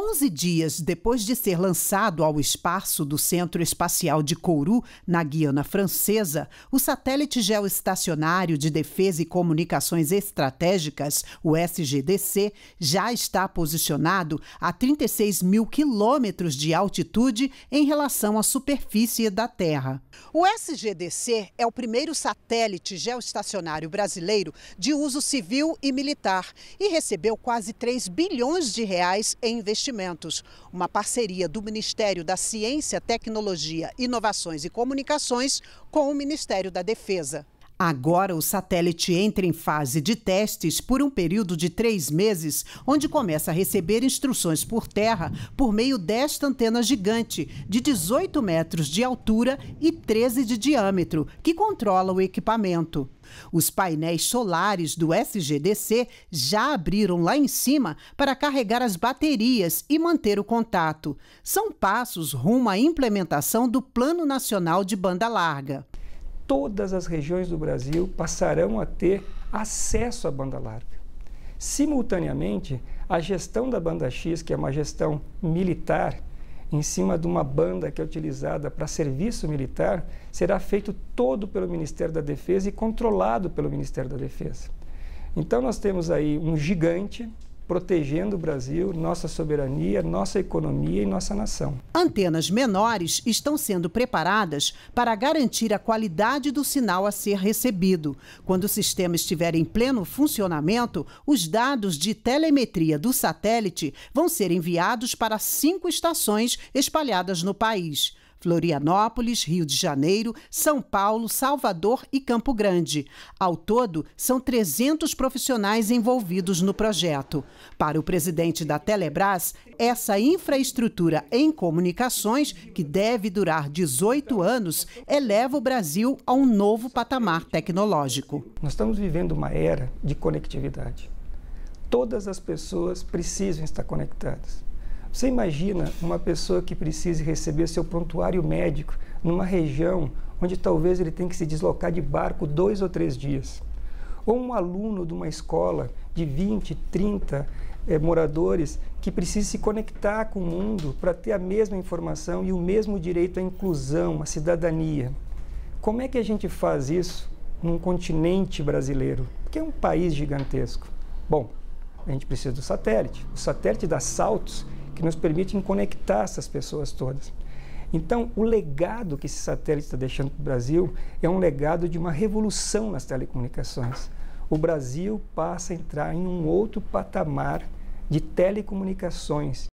11 dias depois de ser lançado ao espaço do Centro Espacial de Kourou, na Guiana Francesa, o satélite geoestacionário de defesa e comunicações estratégicas, o SGDC, já está posicionado a 36 mil quilômetros de altitude em relação à superfície da Terra. O SGDC é o primeiro satélite geoestacionário brasileiro de uso civil e militar e recebeu quase 3 bilhões de reais em investimentos Investimentos, uma parceria do Ministério da Ciência, Tecnologia, Inovações e Comunicações com o Ministério da Defesa. Agora, o satélite entra em fase de testes por um período de três meses, onde começa a receber instruções por terra por meio desta antena gigante, de 18 metros de altura e 13 de diâmetro, que controla o equipamento. Os painéis solares do SGDC já abriram lá em cima para carregar as baterias e manter o contato. São passos rumo à implementação do Plano Nacional de Banda Larga todas as regiões do Brasil passarão a ter acesso à banda larga. Simultaneamente, a gestão da banda X, que é uma gestão militar, em cima de uma banda que é utilizada para serviço militar, será feito todo pelo Ministério da Defesa e controlado pelo Ministério da Defesa. Então nós temos aí um gigante protegendo o Brasil, nossa soberania, nossa economia e nossa nação. Antenas menores estão sendo preparadas para garantir a qualidade do sinal a ser recebido. Quando o sistema estiver em pleno funcionamento, os dados de telemetria do satélite vão ser enviados para cinco estações espalhadas no país. Florianópolis, Rio de Janeiro, São Paulo, Salvador e Campo Grande. Ao todo, são 300 profissionais envolvidos no projeto. Para o presidente da Telebrás, essa infraestrutura em comunicações, que deve durar 18 anos, eleva o Brasil a um novo patamar tecnológico. Nós estamos vivendo uma era de conectividade. Todas as pessoas precisam estar conectadas. Você imagina uma pessoa que precise receber seu prontuário médico numa região onde talvez ele tenha que se deslocar de barco dois ou três dias? Ou um aluno de uma escola de 20, 30 eh, moradores que precisa se conectar com o mundo para ter a mesma informação e o mesmo direito à inclusão, à cidadania. Como é que a gente faz isso num continente brasileiro, que é um país gigantesco? Bom, a gente precisa do satélite. O satélite dá saltos que nos permitem conectar essas pessoas todas. Então, o legado que esse satélite está deixando para o Brasil é um legado de uma revolução nas telecomunicações. O Brasil passa a entrar em um outro patamar de telecomunicações.